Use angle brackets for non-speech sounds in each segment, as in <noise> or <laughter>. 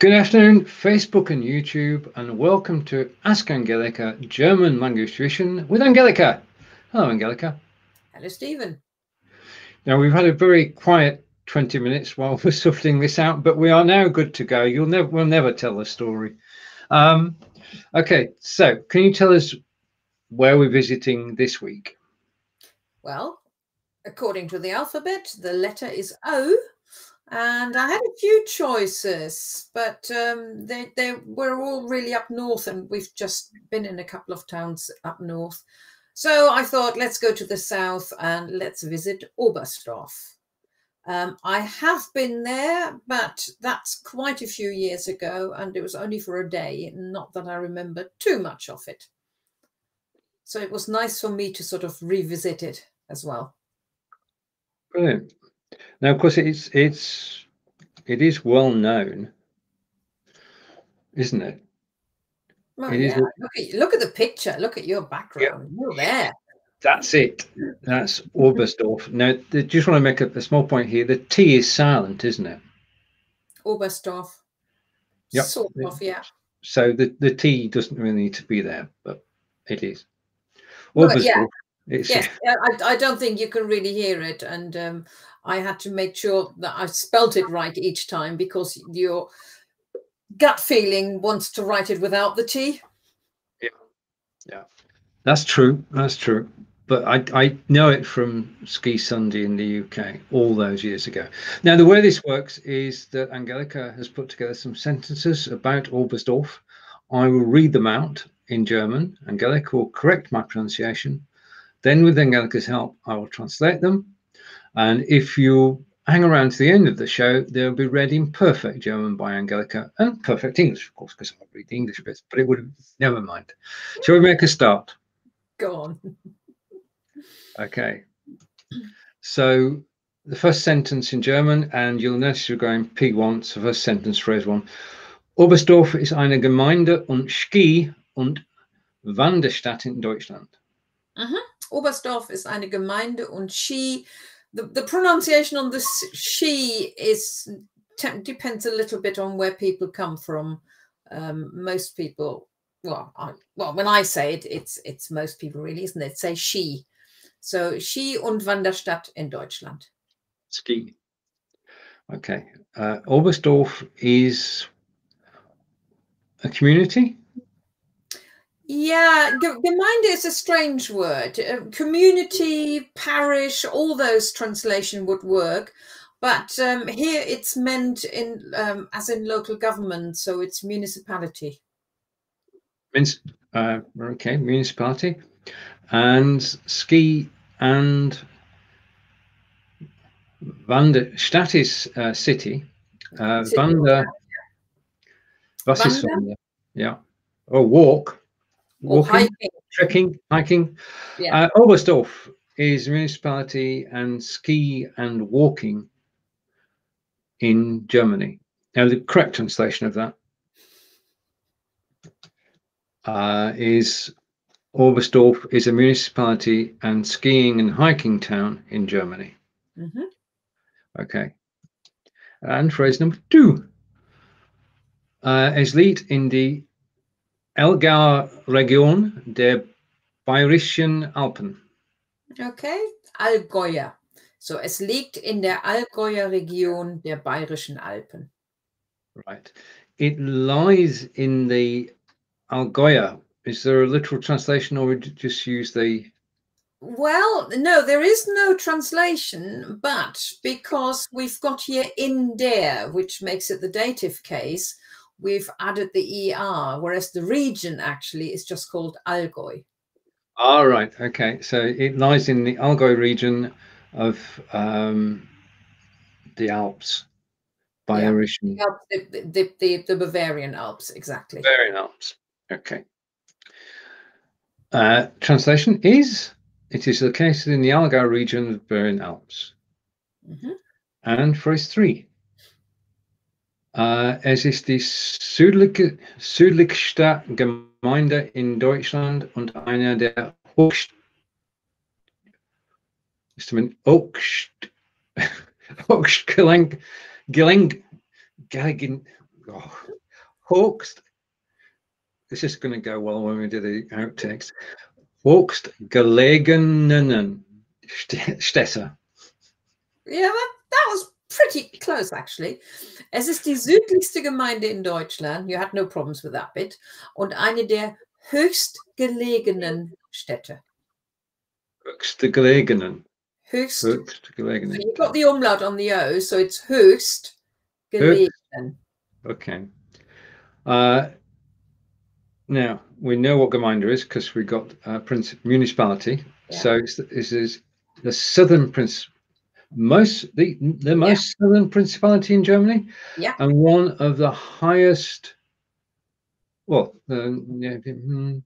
Good afternoon, Facebook and YouTube, and welcome to Ask Angelika German language tuition with Angelika. Hello, Angelika. Hello, Steven. Now, we've had a very quiet 20 minutes while we're <laughs> sorting this out, but we are now good to go. You'll never, we'll never tell the story. Um, okay, so can you tell us where we're visiting this week? Well, according to the alphabet, the letter is O and I had a few choices, but um, they they were all really up north, and we've just been in a couple of towns up north. So I thought, let's go to the south and let's visit Oberstdorf. Um, I have been there, but that's quite a few years ago, and it was only for a day. Not that I remember too much of it. So it was nice for me to sort of revisit it as well. Brilliant. Now, of course, it's it's it is well known, isn't it? It yeah. Is, look, at, look at the picture. Look at your background. You're there. That's it. That's Oberstdorf. now, I just want to make a, a, small point here. The T is silent, isn't it? Oberstdorf. Yep. Sort of, yeah. So the, the T doesn't really need to be there, but it is. Oberstdorf. Well, yeah. It's, yes, I, I don't think you can really hear it, and um, I had to make sure that I spelt it right each time because your gut feeling wants to write it without the T. Yeah, yeah, that's true. That's true. But I, I know it from Ski Sunday in the UK all those years ago. Now, the way this works is that Angelika has put together some sentences about Oberstdorf. I will read them out in German. Angelika will correct my pronunciation then with Angelika's help, I will translate them. And if you hang around to the end of the show, they'll be read in perfect German by Angelika and perfect English, of course, because I read the English bits, but it would never mind. Shall we make a start? Go on. Okay. So the first sentence in German, and you'll notice we're going P1, so first sentence, phrase one. Oberstdorf ist eine Gemeinde und Ski- und Wanderstadt in Deutschland. Uh. -huh. Oberstdorf ist eine Gemeinde und she, the, the pronunciation on this she is depends a little bit on where people come from. Um, most people, well, I, well, when I say it, it's it's most people really, isn't it? Say she. So Ski und Wanderstadt in Deutschland. Ski. Okay. Uh, Oberstdorf is a community. Yeah, Gemeinde is a strange word. Uh, community, parish, all those translation would work. But um, here it's meant in um, as in local government, so it's municipality. Means uh, okay, municipality, and ski and Wander Stadt is uh, city. Uh, Wander, was ist Wander? Yeah, or walk walking, hiking. trekking, hiking. Yeah. Uh, Oberstdorf is a municipality and ski and walking in Germany. Now, the correct translation of that uh, is Oberstdorf is a municipality and skiing and hiking town in Germany. Mm -hmm. Okay. And phrase number two. Uh, es liegt in die Allgäuer Region der Bayerischen Alpen. Okay, Allgäuer. So, es liegt in der Allgäuer Region der Bayerischen Alpen. Right. It lies in the Allgäuer. Is there a literal translation or would you just use the well, no, there is no translation, but because we've got here in der, which makes it the dative case, we've added the ER, whereas the region actually is just called Allgäu. All right. Okay. So it lies in the Allgäu region of um, the Alps, Bayerisch. Yeah, the, the, the, the, Bavarian Alps, exactly. Bavarian Alps. Okay. Uh, translation is it is located in the Allgäu region of the Bavarian Alps. Mm -hmm. And phrase three. Äh, es ist die südliche, südlichste Gemeinde in Deutschland und eine der man höchst, höchst gelenk, gelenk, gelegen, oh, Hochst. This is going to go well when we do the outtakes. Hochst gelegenen Städte. Yeah, that, that was pretty close actually. Es ist die südlichste Gemeinde in Deutschland. You had no problems with that bit. Und eine der höchstgelegenen Städte. Höchste gelegenen. Höchst. Höchst gelegenen. So you've got the umlaut on the O, so it's höchst. Okay. Uh, now we know what Gemeinde is because we got uh, Prince municipality. Yeah. So this is the southern prince, most the the most southern principality in Germany. Yeah. And one of the highest. Well, uh, yeah, hmm,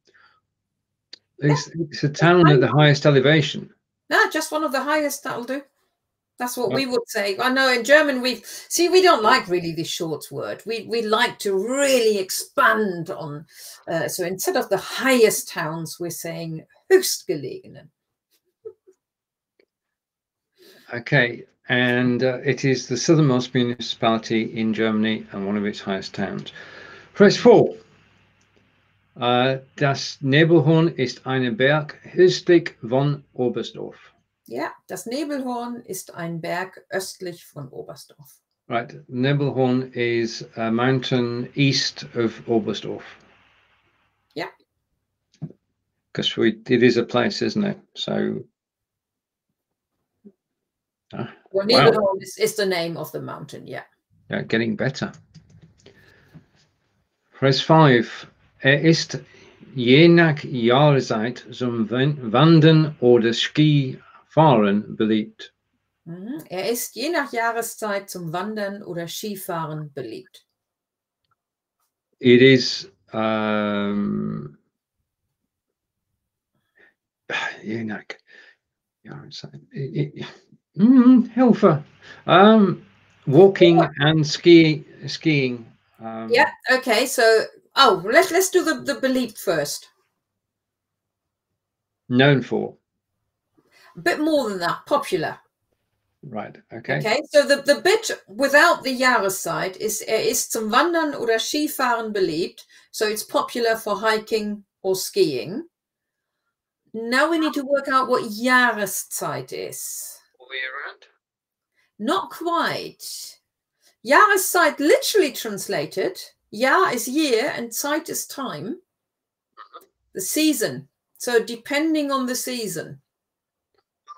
it's, it's a town at the highest elevation. No, just one of the highest, that'll do. That's what we would say. I know in German we see we don't like really this short word. We we like to really expand on. Uh, so instead of the highest towns, we're saying höchstgelegenen. Okay, and uh, it is the southernmost municipality in Germany and one of its highest towns. Press 4. Uh, das Nebelhorn ist ein Berg östlich von Oberstdorf. Yeah, das Nebelhorn ist ein Berg östlich von Oberstdorf. Right, Nebelhorn is a mountain east of Oberstdorf. Yeah. Because we it is a place, isn't it? So ah, Well, Wow. Is, is the name of the mountain. Yeah. Yeah, getting better. Press 5. Er ist je nach Jahreszeit zum Wandern oder Skifahren beliebt. Mhm. Er ist je nach Jahreszeit zum Wandern oder Skifahren beliebt. It is um, <sighs> je nach Jahreszeit. It- it- mm. Um, walking and ski skiing. Um, Yeah. Okay. So, oh, let's let's do the the beliebt first. Known for. A bit more than that. Popular. Right. Okay. Okay. So the the bit without the Jahreszeit is er ist zum Wandern oder Skifahren beliebt. So it's popular for hiking or skiing. Now we need to work out what Jahreszeit is. All the year round. Not quite. Jahreszeit literally translated, Jahr is year and Zeit is time. Mm-hmm. The season. So depending on the season.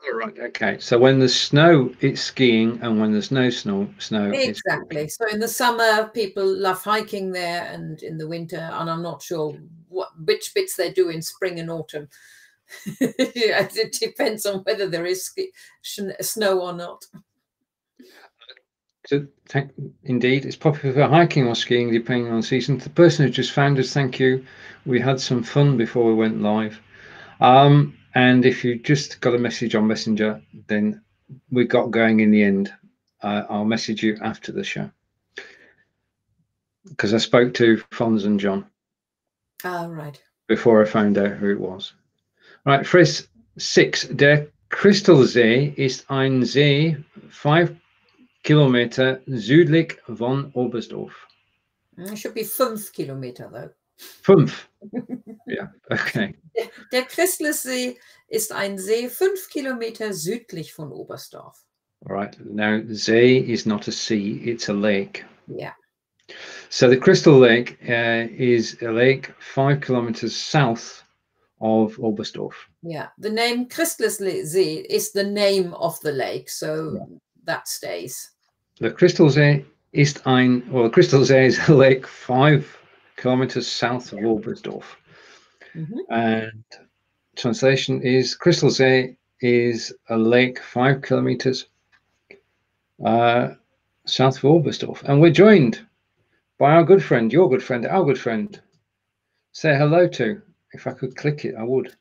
All right. Okay. So when there's snow, it's skiing, and when there's no snow, snow, Exactly. So in the summer, people love hiking there, and in the winter, and I'm not sure what which bits they do in spring and autumn. <laughs> It depends on whether there is snow or not. So, thank, indeed, it's popular for hiking or skiing depending on the season. The person who just found us, thank you. We had some fun before we went live. Um, and if you just got a message on Messenger, then we got going in the end. Uh, I'll message you after the show because I spoke to Fons and John All right. before I found out who it was. Right, Fris 6. Der Kristallsee ist ein See, 5 Kilometer südlich von Oberstdorf. Mm, It should be five kilometer though. Fünf. <laughs> ja, okay. Der Christlessee ist ein See fünf Kilometer südlich von Oberstdorf. All right. Now, See is not a sea, it's a lake. Yeah. So the Crystal Lake uh, is a lake five kilometers south of Oberstdorf. Yeah. The name Christlessee is the name of the lake, so that stays. The Crystalsee ist ein, well, Crystalsee is a lake five kilometers south of Oberstdorf. Mhm. And translation is Crystalsee is a lake five kilometers uh, south of Oberstdorf. And we're joined by our good friend, your good friend, our good friend. Say hello to. If I could click it, I would.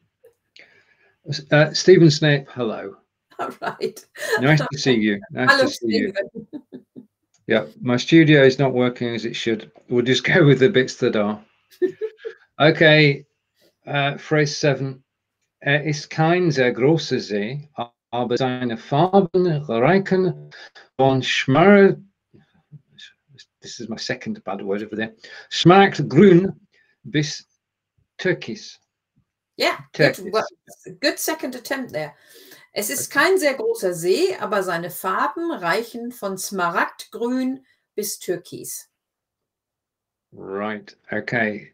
Uh, Stephen Snape, hello. <laughs> All right. Nice to see you. <laughs> Nice to see you. Stephen. <laughs> Yeah, my studio is not working as it should. We'll just go with the bits that are. Okay, uh, phrase seven. Er ist kein sehr großer See, aber seine Farben reichen von schmaler, this is my second bad word over there. Smaragdgrün bis Türkis. Yeah, good, good second attempt there. Es ist kein sehr großer See, aber seine Farben reichen von Smaragdgrün bis Türkis. Right. Okay.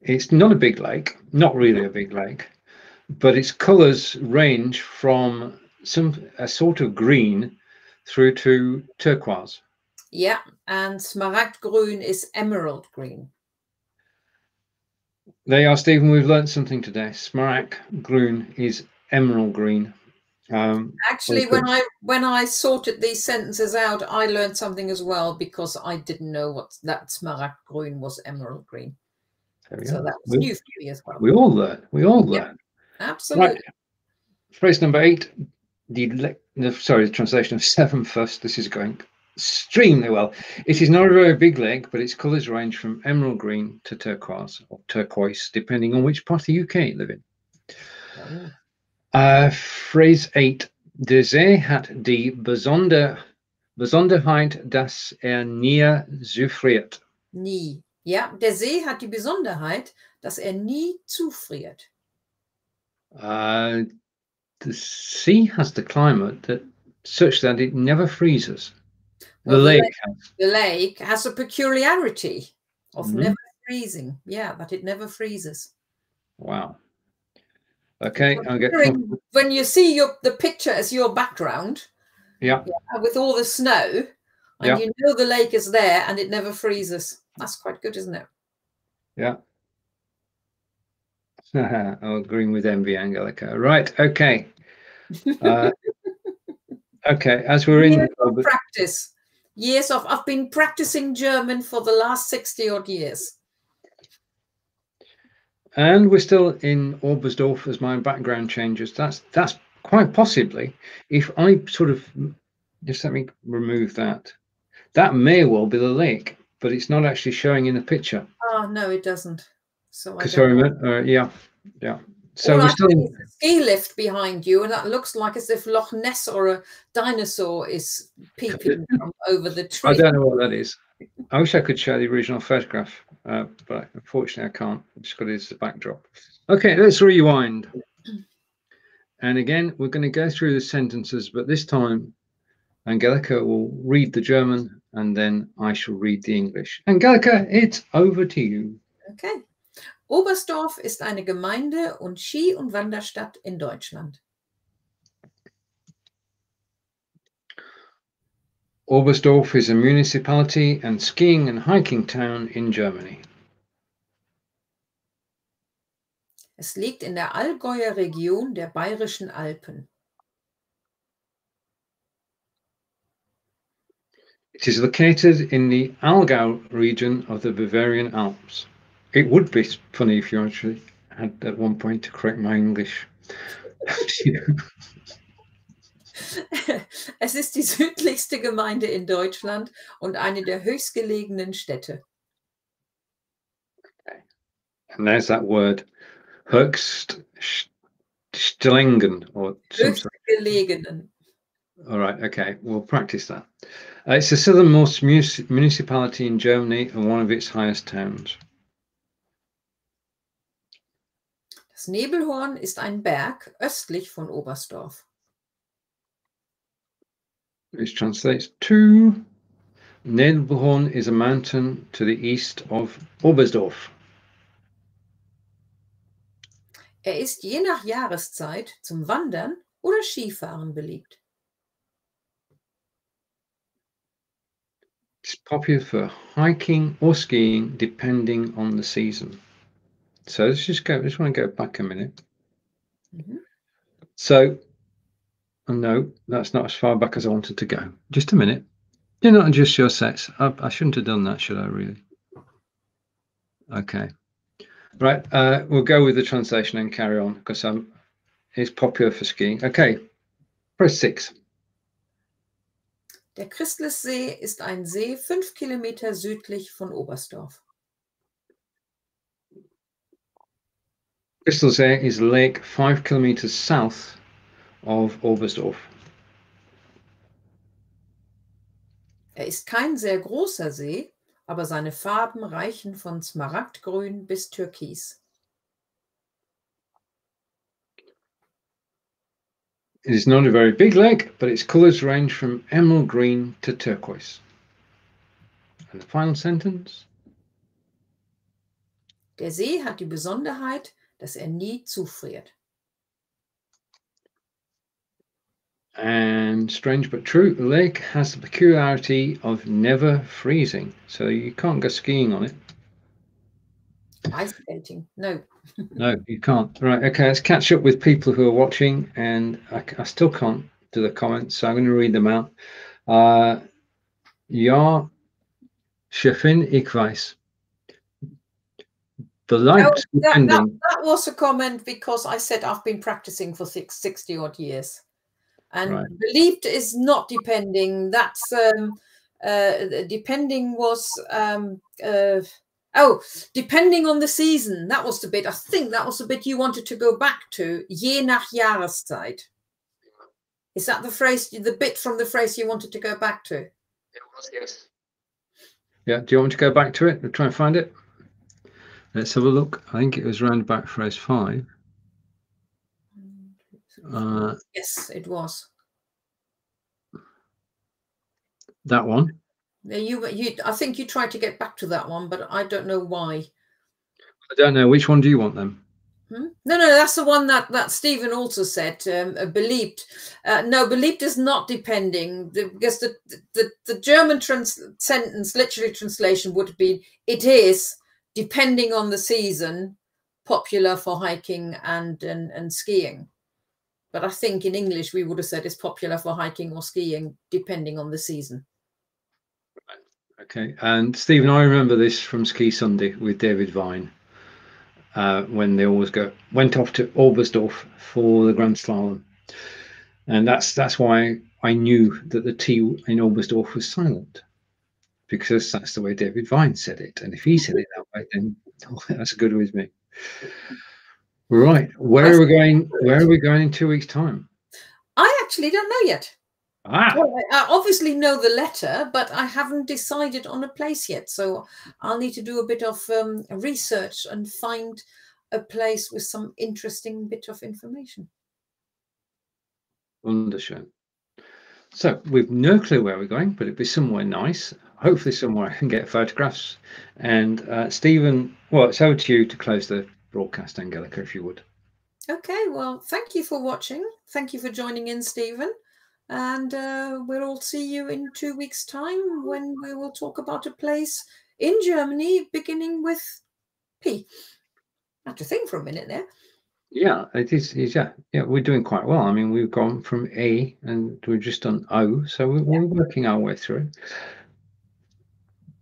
It's not a big lake, not really a big lake, but its colors range from some a sort of green through to turquoise. Yeah, and Smaragdgrün is emerald green. There you are, Steven. We've learned something today. Smarak Smaragdgrün is emerald green. Um, Actually, when I when I sorted these sentences out, I learned something as well because I didn't know what that smarak Smaragdgrün was emerald green. So that was we, new for me as well. We all learn. We all learn. absolutely. Right. Phrase number eight. The, the sorry, the translation of seven first. This is going extremely well. It is not a very big lake, but its colours range from emerald green to turquoise or turquoise, depending on which part of the UK you live in. Oh. Uh, Phrase 8. Der See hat die Besonder, Besonderheit, dass er nie zufriert. Nie. Ja, der See hat die Besonderheit, dass er nie zufriert. Uh, the sea has the climate that such that it never freezes. The, lake, the lake has a peculiarity of mm -hmm. never freezing. Yeah, that it never freezes. Wow. Okay, I'm getting when you see your the picture as your background, yeah, yeah with all the snow, and yeah. you know the lake is there and it never freezes. That's quite good, isn't it? Yeah. <laughs> I'm agreeing with envy, Angelika. Right. Okay. <laughs> Uh, okay. As we're in practice, years of I've been practicing German for the last sixty odd years. And we're still in Oberstdorf as my background changes. That's that's quite possibly if I sort of just let me remove that. That may well be the lake, but it's not actually showing in the picture. Oh no, it doesn't. So I sorry, uh, yeah, yeah. So we're still a ski lift behind you, and that looks like as if Loch Ness or a dinosaur is peeping <laughs> from over the tree. I don't know what that is. I wish I could show the original photograph, uh, but unfortunately I can't. I've just got it as a backdrop. Okay, let's rewind. <clears throat> And again, we're going to go through the sentences, but this time Angelika will read the German and then I shall read the English. Angelika, it's over to you. Okay. Oberstdorf ist eine Gemeinde und Ski- und Wanderstadt in Deutschland. Oberstdorf is a municipality and skiing and hiking town in Germany. Es liegt in der Allgäuer Region der Bayerischen Alpen. It is located in the Allgäu region of the Bavarian Alps. It would be funny if you actually had at one point to correct my English. <laughs> Es ist die südlichste Gemeinde in Deutschland und eine der höchstgelegenen Städte. Okay. And there's that word, or Höchstgelegenen. All right, okay, we'll practice that. Uh, it's the southernmost municipality in Germany and one of its highest towns. Das Nebelhorn ist ein Berg östlich von Oberstdorf. which translates to Nebelhorn is a mountain to the east of Oberstdorf. Er ist je nach Jahreszeit zum Wandern oder Skifahren beliebt. It's popular for hiking or skiing depending on the season. So let's just go, I just want to go back a minute. Mm -hmm. So Oh, no, that's not as far back as I wanted to go. Just a minute. Do not adjust your sets. I, I shouldn't have done that, should I really? Okay. Right, uh, we'll go with the translation and carry on because um, it's popular for skiing. Okay, press six. Der Christlessee ist ein See fünf Kilometer südlich von Oberstdorf. Christlessee is a lake five kilometers south of Oberstdorf. Er ist kein sehr großer See, aber seine Farben reichen von Smaragdgrün bis Türkis. It is not a very big lake, but its colours range from emerald green to turquoise. And the final sentence. Der See hat die Besonderheit, dass er nie zufriert. And strange but true, the lake has the peculiarity of never freezing. So you can't go skiing on it. Ice skating, no. <laughs> no, you can't. Right, okay, let's catch up with people who are watching. And I, I still can't do the comments, so I'm going to read them out. Uh, ja, Chefin, ik weiß. The light Oh, that, that, that was a comment because I said I've been practicing for six, 60 odd years. And Right. believed is not depending. That's um, uh, depending was um, uh, oh, depending on the season. That was the bit. I think that was the bit you wanted to go back to. Je nach Jahreszeit. Is that the phrase? The bit from the phrase you wanted to go back to? It was, yes. Yeah, do you want me to go back to it and try and find it? Let's have a look. I think it was round about phrase five. Uh, yes, it was. that one. Yeah, You, you. I think you tried to get back to that one, but I don't know why. I don't know. Which one do you want then? Hmm? No, no, that's the one that that Stephen also said. Um, uh, believed, uh, no, believed is not depending the, because the, the the German trans- sentence, literally translation, would be it is depending on the season, popular for hiking and and, and skiing. But I think in English we would have said it's popular for hiking or skiing depending on the season. Okay. And Stephen, I remember this from Ski Sunday with David Vine. Uh, when they always go went off to Oberstdorf for the Grand Slalom, and that's that's why I knew that the T in Oberstdorf was silent, because that's the way David Vine said it, and if he said it that way, then that's good with me. Right, where are we going? Where are we going in two weeks' time? I actually don't know yet. Ah, Well, I obviously know the letter, but I haven't decided on a place yet. So I'll need to do a bit of um, research and find a place with some interesting bit of information. Wunderschön. So we've no clue where we're going, but it'd be somewhere nice. Hopefully, somewhere I can get photographs. And uh, Stephen, well, it's over to you to close the broadcast, Angelika, if you would. Okay, well, thank you for watching. Thank you for joining in, Stephen. And uh, we'll all see you in two weeks' time when we will talk about a place in Germany beginning with P. I have to think for a minute there. Yeah, it is. is yeah, yeah, we're doing quite well. I mean, we've gone from A and we've just done O, so we're, we're working our way through.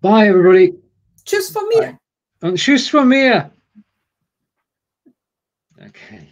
Bye, everybody. Just for me. And tschüss from here. Okay.